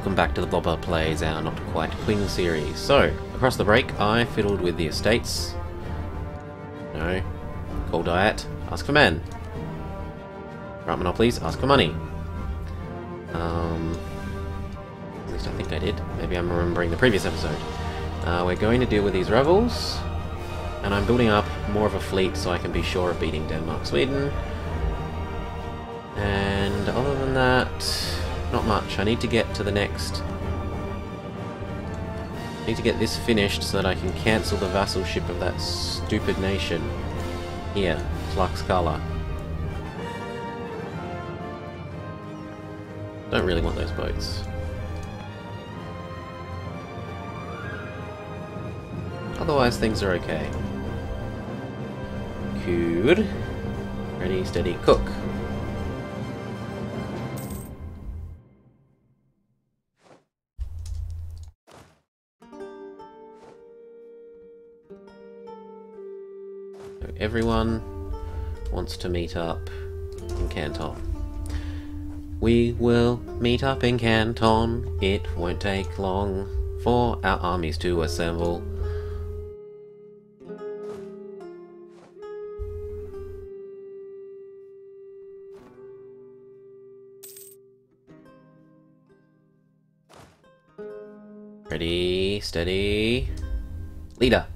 welcome back to the Blobber Plays, our not quite Qing series. So, across the break, I fiddled with the estates. No. Call diet, ask for men. Right monopolies, ask for money. Um, at least I think I did. Maybe I'm remembering the previous episode. Uh, we're going to deal with these rebels, and I'm building up more of a fleet so I can be sure of beating Denmark, Sweden. And other than that, not much. I need to get to the next... I need to get this finished so that I can cancel the vassalship of that stupid nation. Here, Tlaxcala. Don't really want those boats. Otherwise, things are okay. Good. Ready, steady, cook. Everyone wants to meet up in Canton. We will meet up in Canton. It won't take long for our armies to assemble. Ready, steady, leader.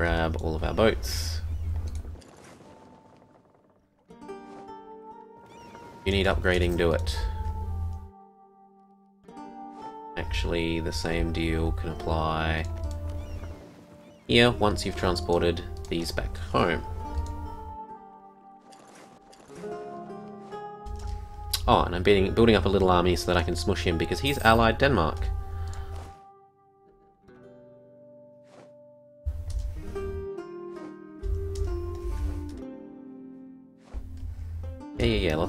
Grab all of our boats. You need upgrading, do it. Actually, the same deal can apply here once you've transported these back home. Oh, and I'm building, building up a little army so that I can smush him because he's allied Denmark.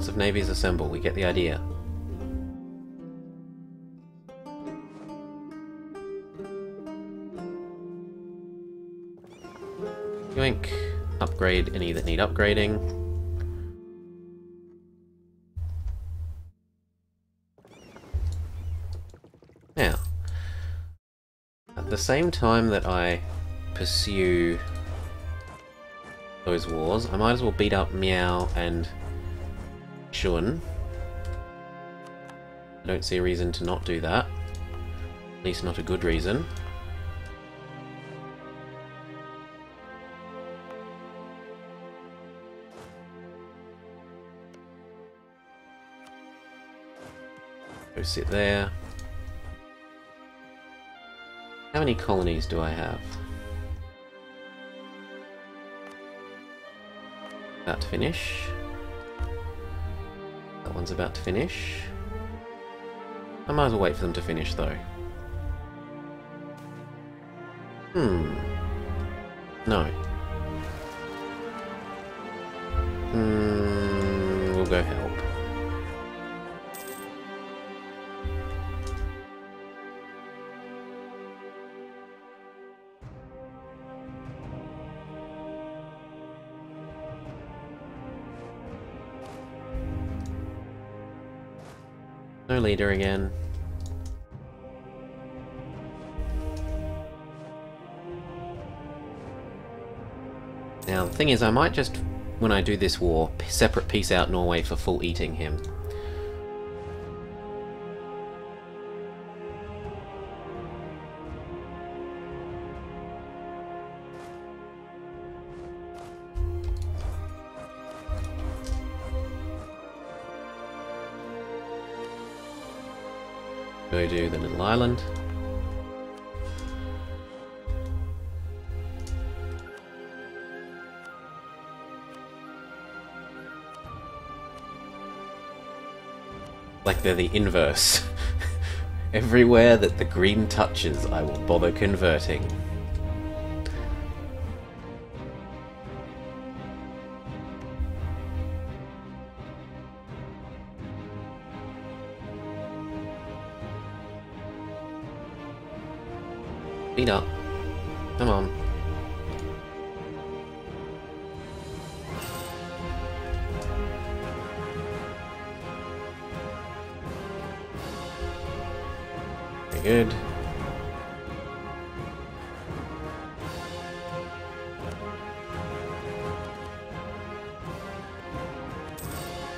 Lots of navies assemble, we get the idea. Yoink. Upgrade any that need upgrading. Now, at the same time that I pursue those wars, I might as well beat up Meow and Shun. I don't see a reason to not do that. At least not a good reason. Go sit there. How many colonies do I have? That finish. That one's about to finish. I might as well wait for them to finish though. Hmm. No. Hmm. We'll go help. No leader again. Now, the thing is, I might just, when I do this war, separate peace out Norway for full eating him. Do the little island. Like they're the inverse. Everywhere that the green touches, I will bother converting. Eat up. Come on. Very good.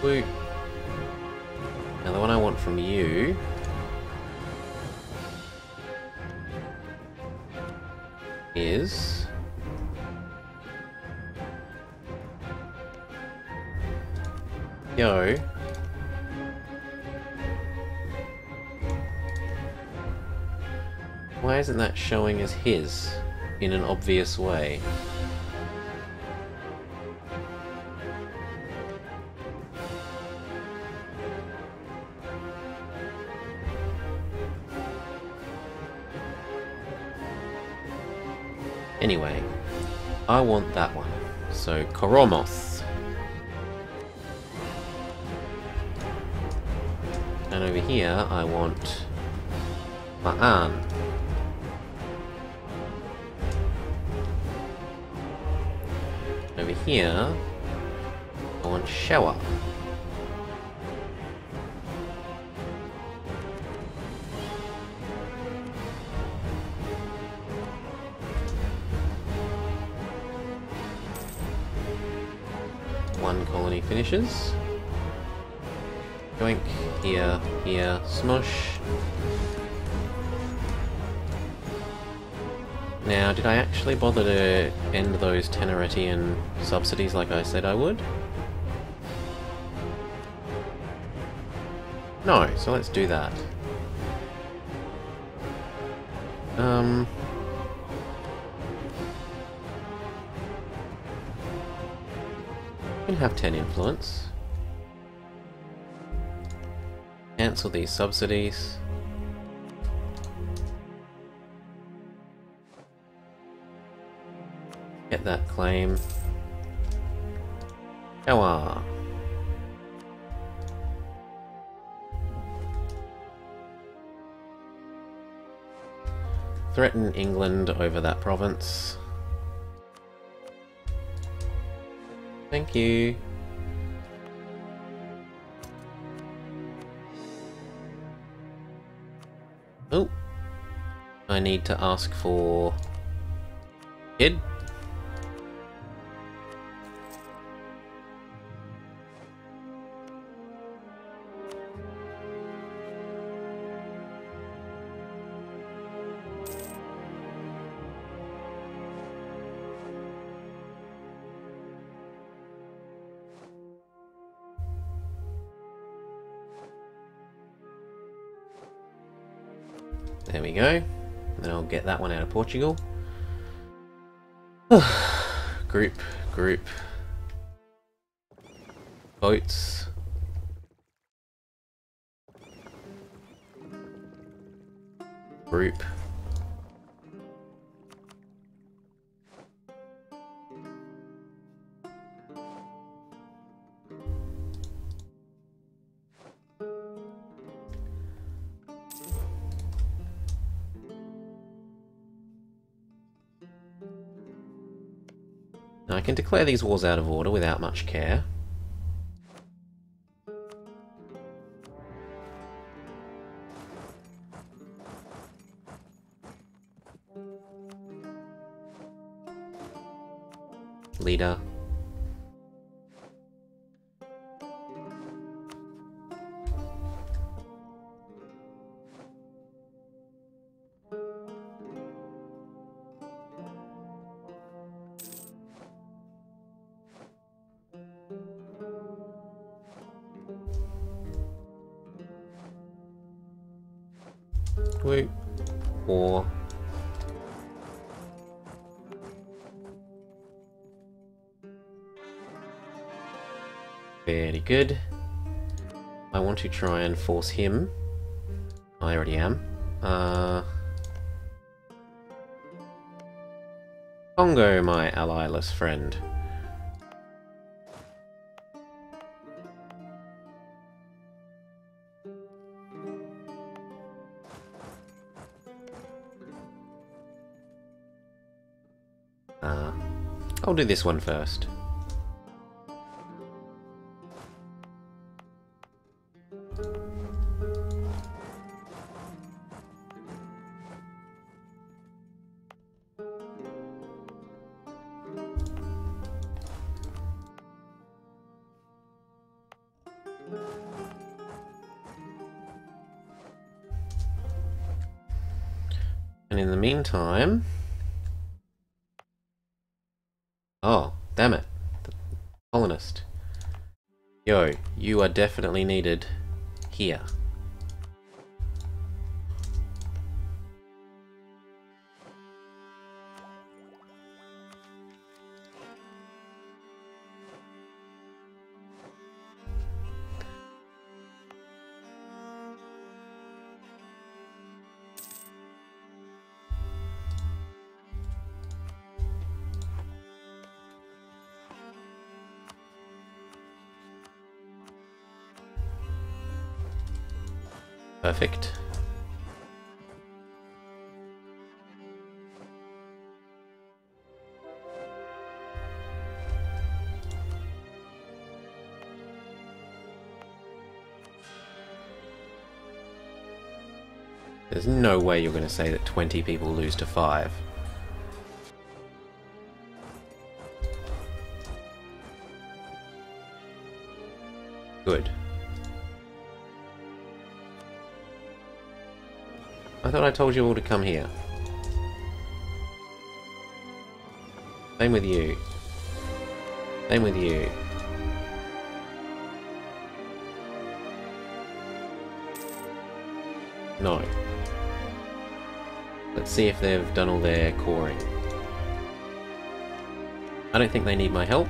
Wait. Isn't that showing as his in an obvious way? Anyway, I want that one. So, Koromoth. And over here, I want Ma'an. Here, I want Shower. One colony finishes. Joink, here, here, smush. Now, did I actually bother to end those Tenoritian subsidies like I said I would? No, so let's do that. Um... can have 10 influence. Cancel these subsidies. Get that claim. Power. Threaten England over that province. Thank you. Oh. I need to ask for... Kid? Portugal. group, group. Boats. Group. Declare these wars out of order without much care. Leader. Good. I want to try and force him. I already am. Uh... Congo, my allyless friend. Uh, I'll do this one first. And in the meantime... Oh, damn it. The colonist. Yo, you are definitely needed here. There's no way you're going to say that 20 people lose to 5. Good. I thought I told you all to come here. Same with you. Same with you. No. Let's see if they've done all their coring. I don't think they need my help.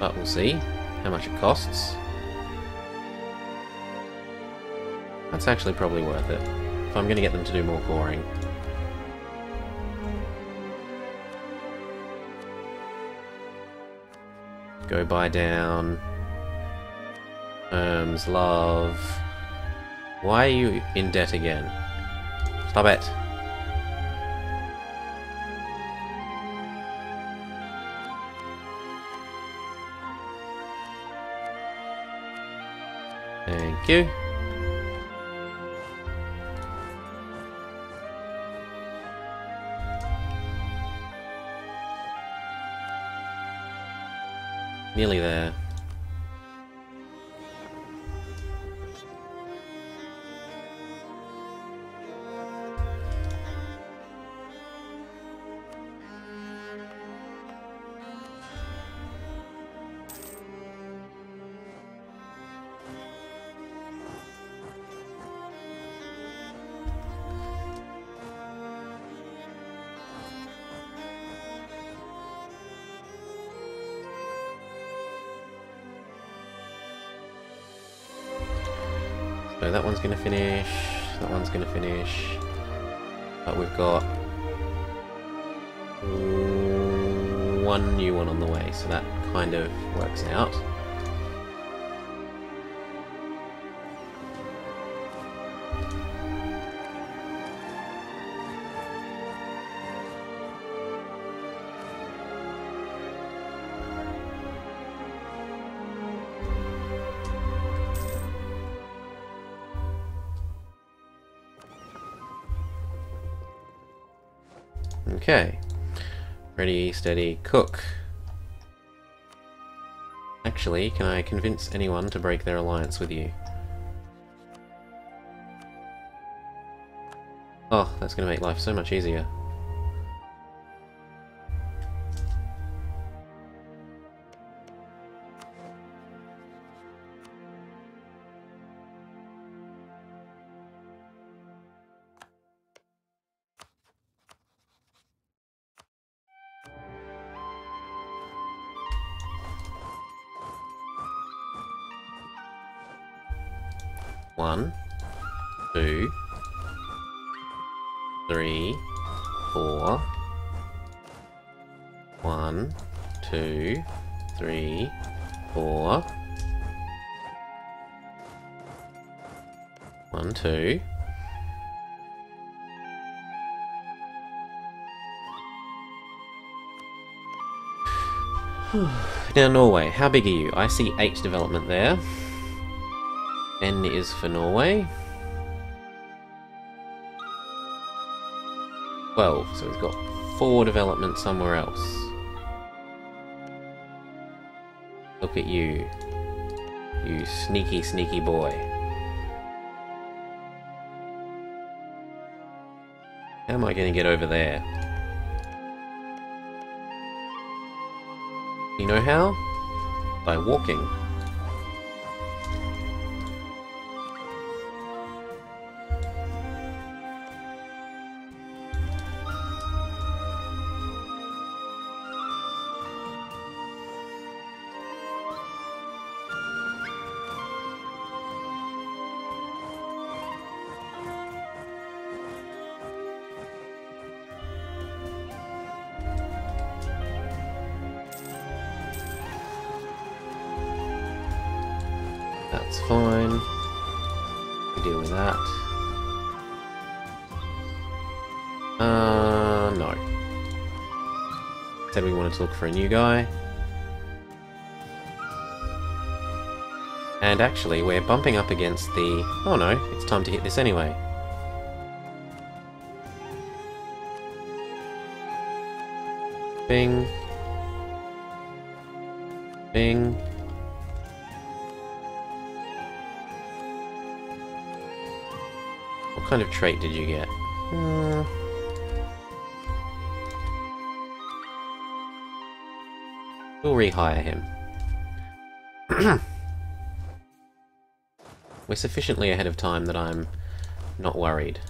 But we'll see how much it costs. That's actually probably worth it. If I'm going to get them to do more coring. Go buy down. Herms, love. Why are you in debt again? Stop it. Thank you. Nearly there. One's going to finish, that one's going to finish, but we've got one new one on the way, so that kind of works out. Okay. Ready, steady, cook. Actually, can I convince anyone to break their alliance with you? Oh, that's going to make life so much easier. Now Norway, how big are you? I see eight development there. N is for Norway. 12, so he's got 4 development somewhere else. Look at you. You sneaky, sneaky boy. How am I going to get over there? You know how? By walking. To look for a new guy. And actually, we're bumping up against the... Oh no, it's time to hit this anyway. Bing. Bing. What kind of trait did you get? Hmm. We'll rehire him. We're sufficiently ahead of time that I'm not worried.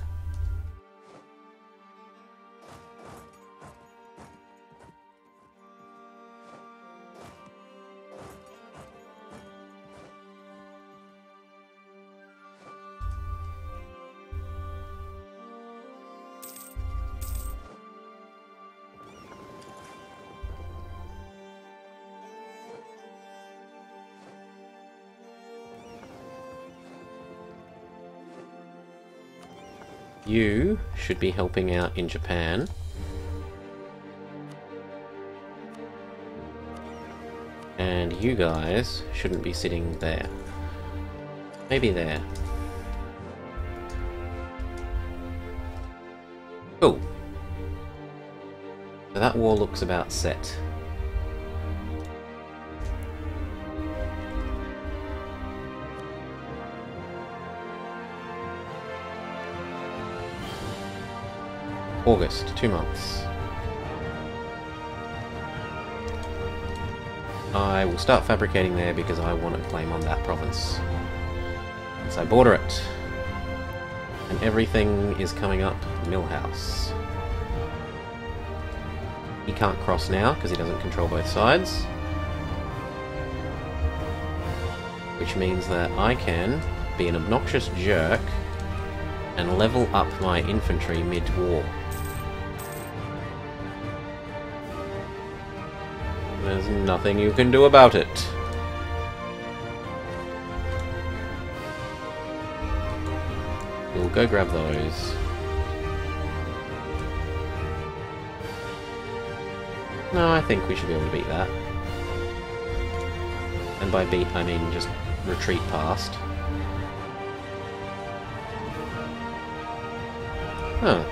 Be helping out in Japan. And you guys shouldn't be sitting there. Maybe there. Cool. So that wall looks about set. August, two months. I will start fabricating there because I want to claim on that province. So I border it. And everything is coming up Milhouse. He can't cross now because he doesn't control both sides. Which means that I can be an obnoxious jerk and level up my infantry mid-war. There's nothing you can do about it. We'll go grab those. No, I think we should be able to beat that. And by beat, I mean just retreat past. Huh.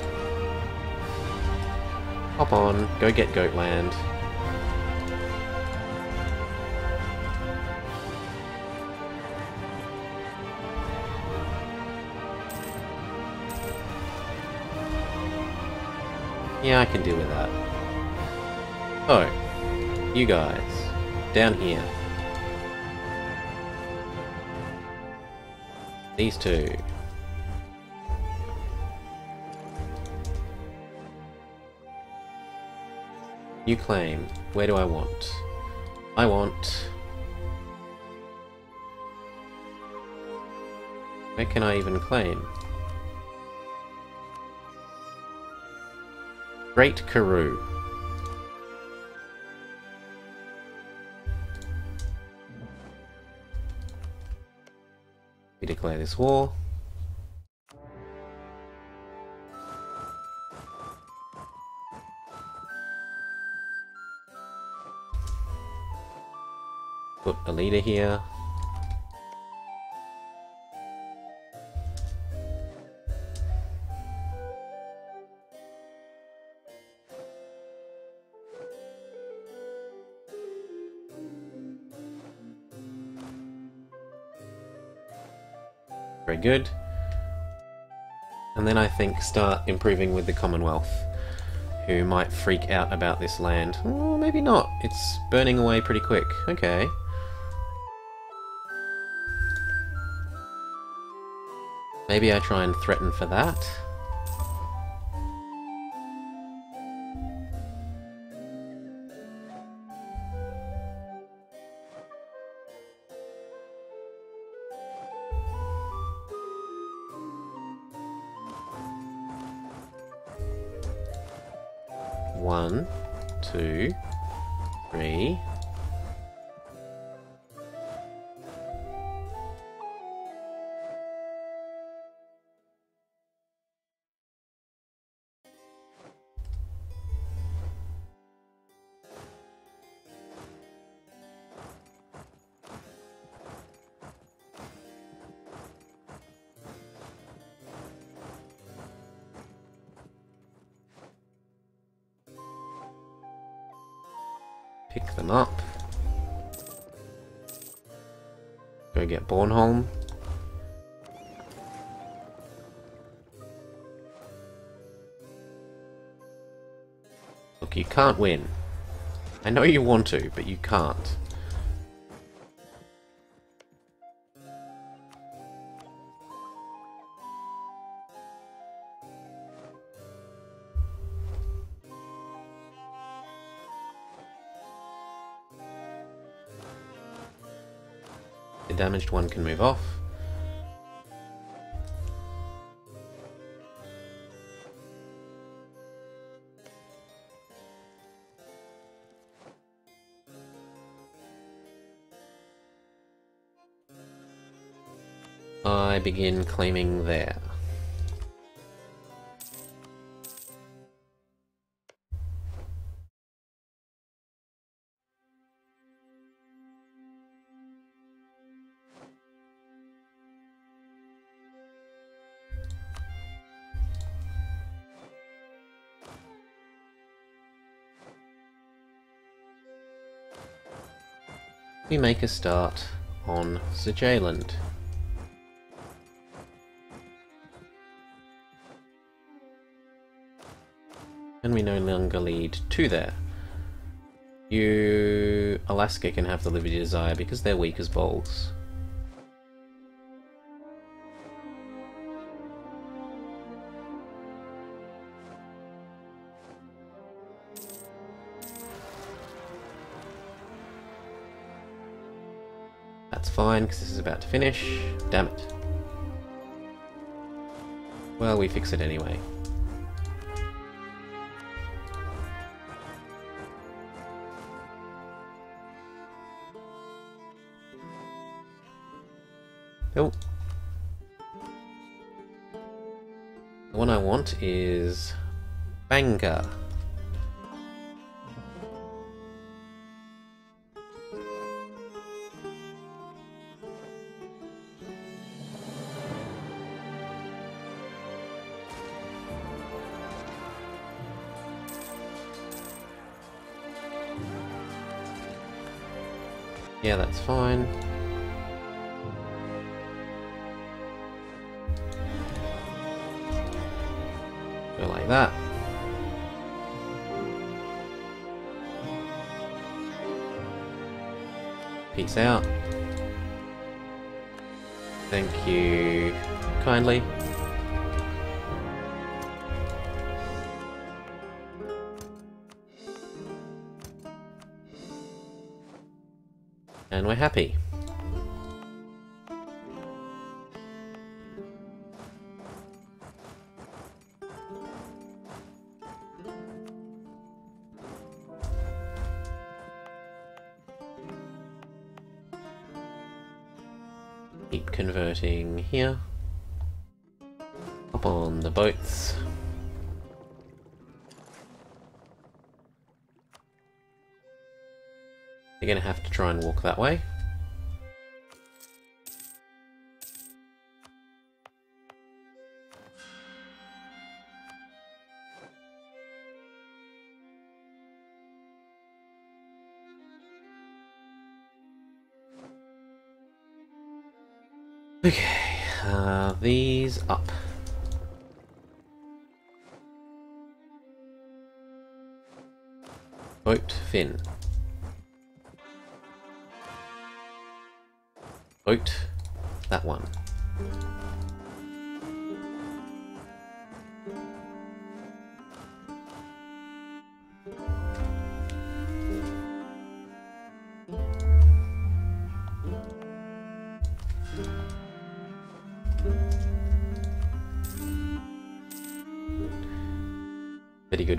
Hop on, go get Gotland. Yeah, I can deal with that. Oh, you guys, down here. These two. You claim. Where do I want? I want... Where can I even claim? Great Karoo. We declare this war. Put a leader here. Very good. and then I think start improving with the Commonwealth, who might freak out about this land. Or maybe not. It's burning away pretty quick. Okay. Maybe I try and threaten for that. Pick them up. Go get Bornholm. Look, you can't win. I know you want to, but you can't. Damaged one can move off. I begin claiming there. We make a start on Zejaland. And we no longer lead to there. You... Alaska can have the Liberty Desire because they're weak as balls. Fine, because this is about to finish. Damn it. Well, we fix it anyway. Oh. The one I want is Bangor. Yeah, that's fine. Go like that. Peace out. Thank you kindly. Happy. Keep converting here. Up on the boats. You're gonna have to try and walk that way. Okay, uh, these up. Boat fin. Boat, that one.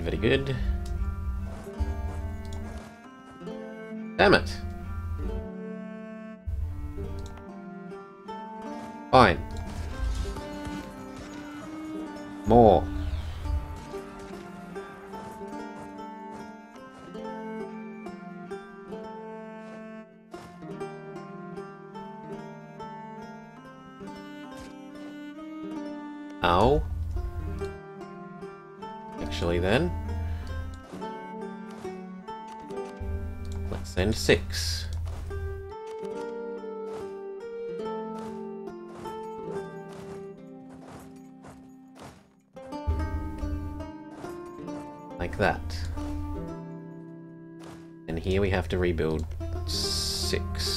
Very good. Damn it. Let's send six. Like that. And here we have to rebuild six.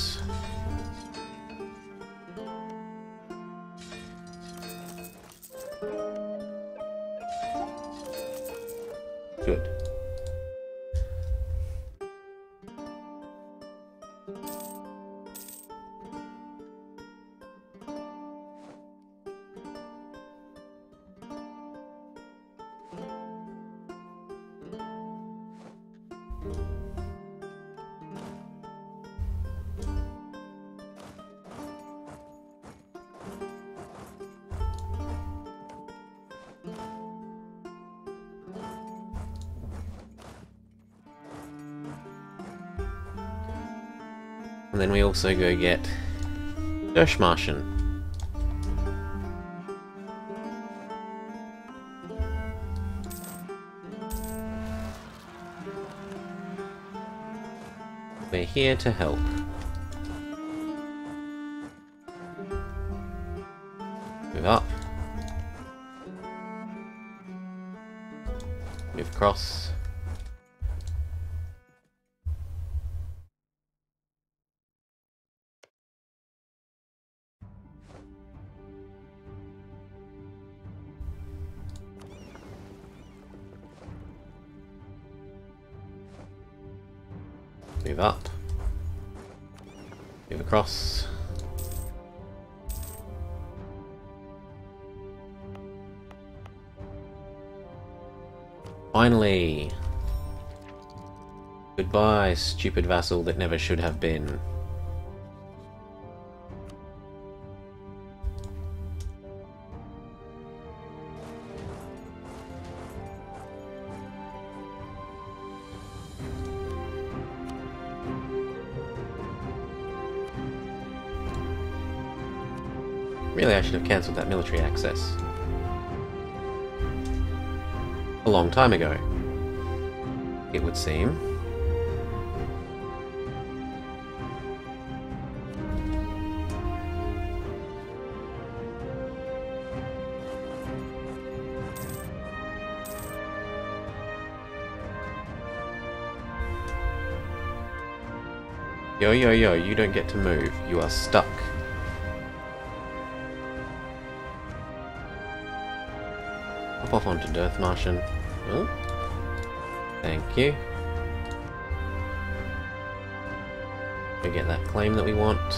Also go get Dithmarschen. We're here to help. Move up. Move across. Across. Finally! Goodbye, stupid vassal that never should have been. That military access. A long time ago. It would seem. Yo, yo, yo, you don't get to move. You are stuck. Hop off onto Dithmarschen. Oh. Thank you. We get that claim that we want.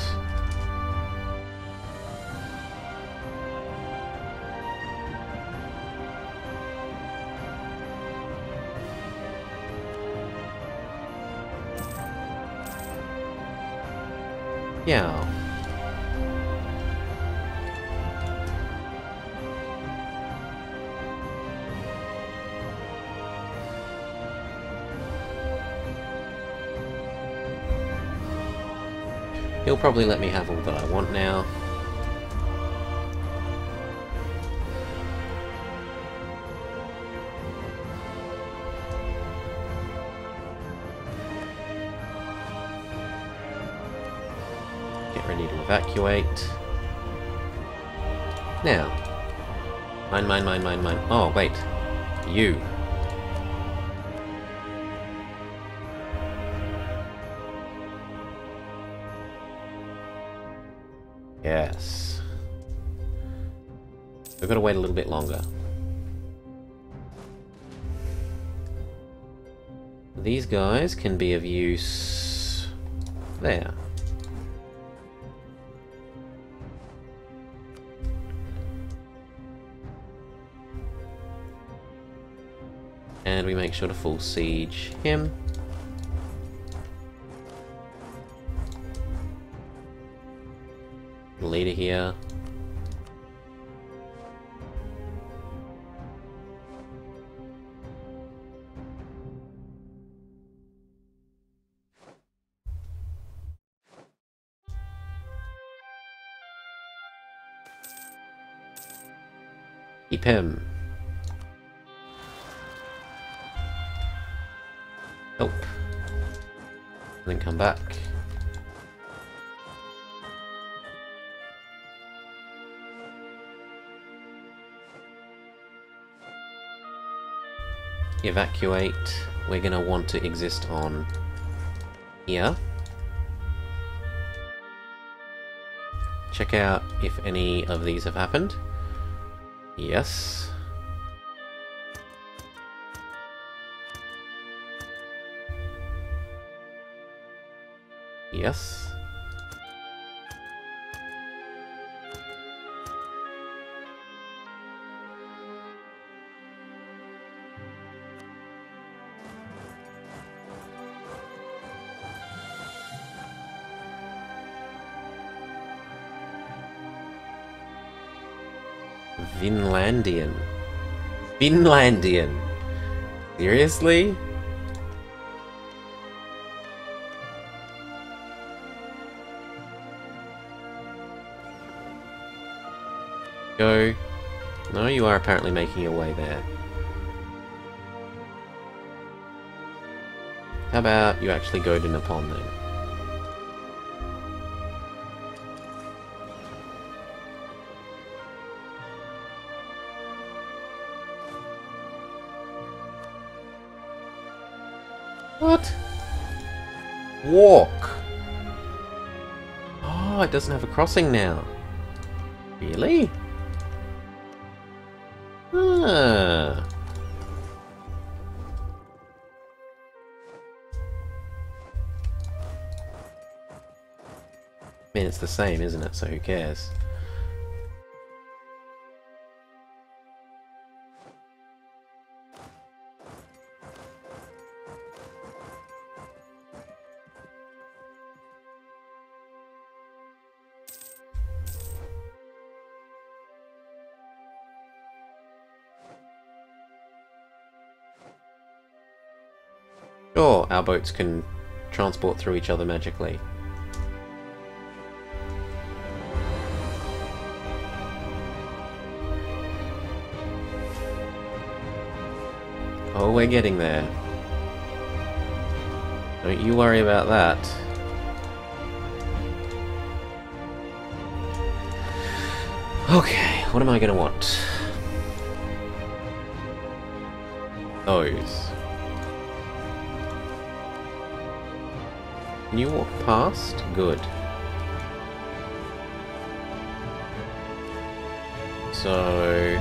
Probably let me have all that I want now. Get ready to evacuate. Now. Mine, mine, mine, mine, mine. Oh, wait. You. We've got to wait a little bit longer. These guys can be of use... there. And we make sure to full siege him. Leader here. Keep him. Help. And then come back. Evacuate. We're gonna want to exist on here. Check out if any of these have happened. Yes. Yes. Vinlandian. Finlandian. Seriously? Go. No, you are apparently making your way there. How about you actually go to Nippon then? What? Walk. Oh, it doesn't have a crossing now. Really? Ah. I mean, it's the same, isn't it? So who cares? Our boats can transport through each other magically. Oh, we're getting there. Don't you worry about that. Okay, what am I gonna want? Those. Can you walk past? Good. So...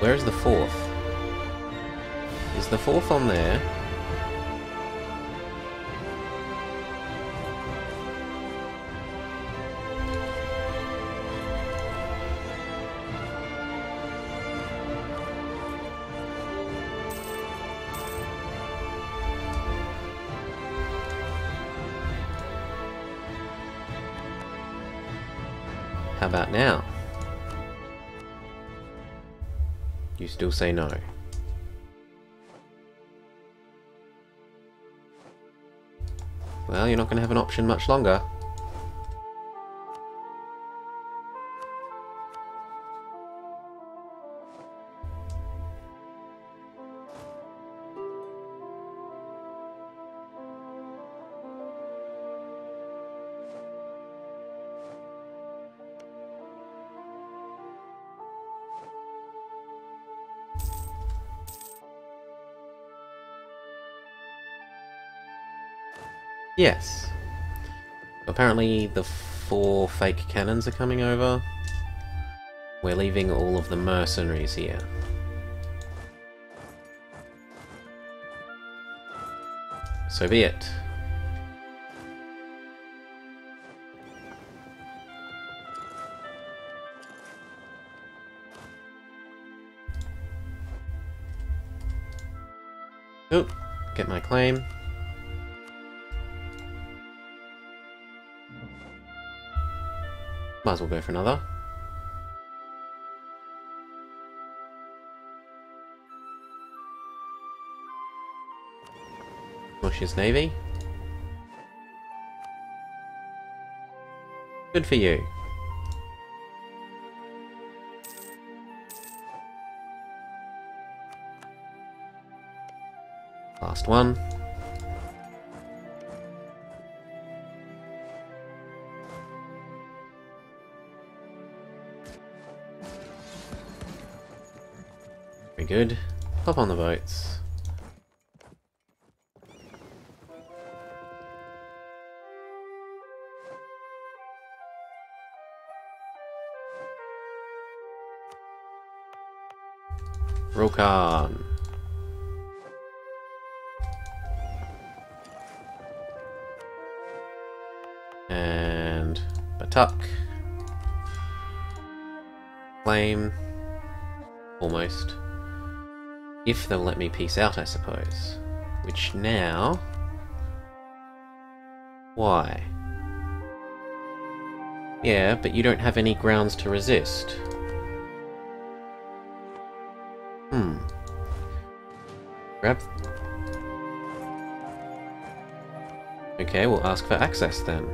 Where's the fourth? Is the fourth on there? Still say no. Well, you're not going to have an option much longer. Yes. Apparently the four fake cannons are coming over. We're leaving all of the mercenaries here. So be it. Oh, get my claim. Might as well go for another. Bush's Navy. Good for you. Last one. Good. Hop on the boats. Rokan. And Batak. Flame. Almost. If they'll let me peace out, I suppose. Which now... Why? Yeah, but you don't have any grounds to resist. Hmm. Grab... Okay, we'll ask for access then.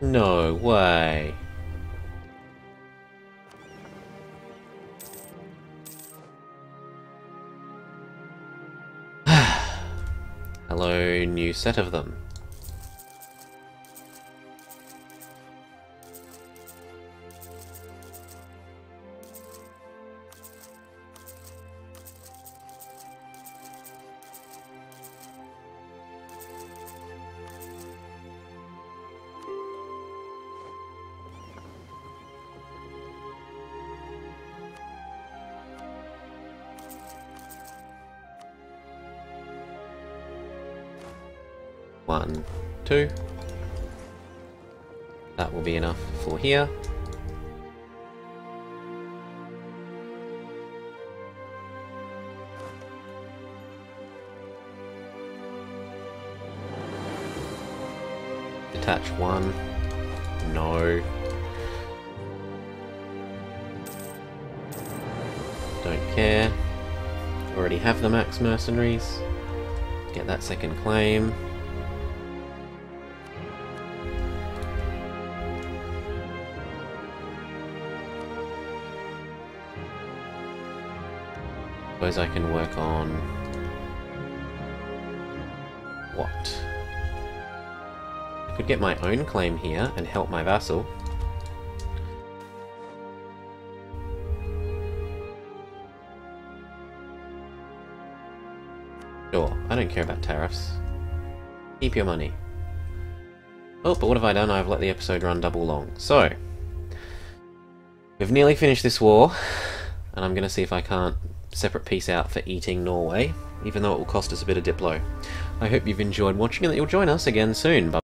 No way. Hello, new set of them. That will be enough for here. Detach one. No. Don't care. Already have the max mercenaries. Get that second claim. Suppose I can work on... What? I could get my own claim here and help my vassal. Sure, I don't care about tariffs. Keep your money. Oh, but what have I done? I've let the episode run double long. So, we've nearly finished this war, and I'm going to see if I can't separate peace out for eating Norway, even though it will cost us a bit of Diplo. I hope you've enjoyed watching and that you'll join us again soon. Bye